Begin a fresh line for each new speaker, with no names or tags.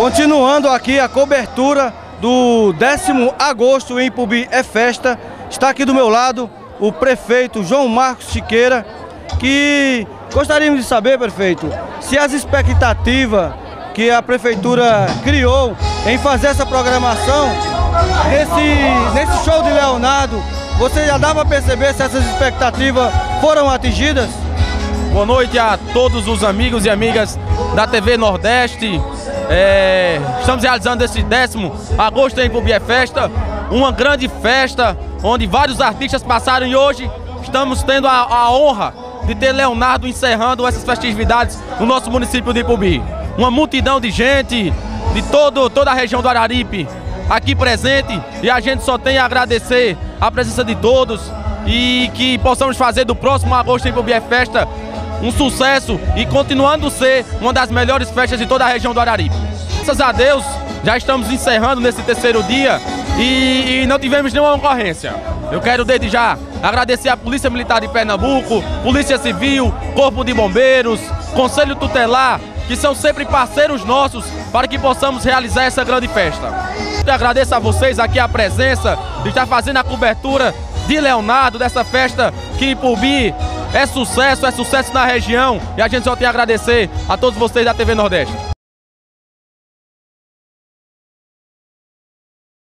Continuando aqui a cobertura do décimo agosto em Pubi é Festa, está aqui do meu lado o prefeito João Marcos Chiqueira, que gostaríamos de saber, prefeito, se as expectativas que a prefeitura criou em fazer essa programação, nesse, nesse show de Leonardo, você já dá para perceber se essas expectativas foram atingidas?
Boa noite a todos os amigos e amigas da TV Nordeste. É, estamos realizando esse décimo agosto em Pubié Festa, uma grande festa onde vários artistas passaram e hoje estamos tendo a, a honra de ter Leonardo encerrando essas festividades no nosso município de Ipubi. Uma multidão de gente de todo, toda a região do Araripe aqui presente e a gente só tem a agradecer a presença de todos e que possamos fazer do próximo agosto em Ipubi Festa um sucesso e continuando a ser uma das melhores festas de toda a região do Araripe. Graças a Deus, já estamos encerrando nesse terceiro dia e, e não tivemos nenhuma ocorrência. Eu quero desde já agradecer a Polícia Militar de Pernambuco, Polícia Civil, Corpo de Bombeiros, Conselho Tutelar, que são sempre parceiros nossos para que possamos realizar essa grande festa. Eu agradeço a vocês aqui a presença de estar fazendo a cobertura de Leonardo, dessa festa que em Pubi é sucesso, é sucesso na região e a gente só tem a agradecer a todos vocês da TV Nordeste.